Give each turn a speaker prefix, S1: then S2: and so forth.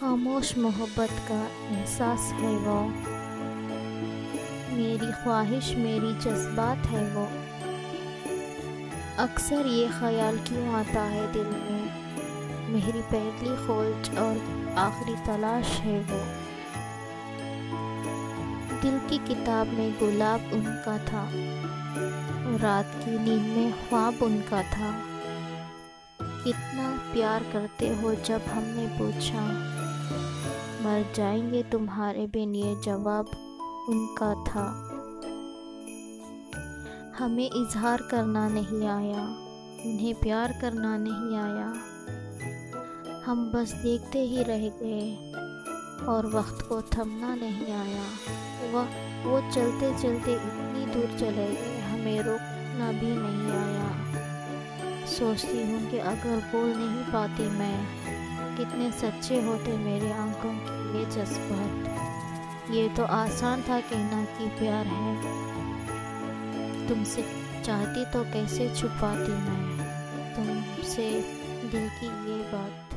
S1: खामोश मोहब्बत का एहसास है वो। मेरी ख्वाहिश, मेरी जज्बात है वो। अक्सर ये ख्याल क्यों आता है दिल में? मेरी पहली खोज और आखिरी तलाश है वो। दिल की किताब में गुलाब उनका था, रात की नींद में ख्वाब उनका था। कितना प्यार करते हो जब हमने पूछा मर जाएँगे तुम्हारे बिन ये जवाब उनका था। हमें इजहार करना नहीं आया, उन्हें प्यार करना नहीं आया। हम बस देखते ही रह गए और वक्त को थमना नहीं आया। वह, वो चलते चलते इतनी दूर चले गए, हमें रोकना भी नहीं आया। सोचती हूँ कि अगर बोल नहीं पाती मैं कितने सच्चे होते मेरे आँखों के ये जज्बात। ये तो आसान था कहना कि प्यार है। तुमसे चाहती तो कैसे छुपाती मैं? तुमसे दिल की ये बात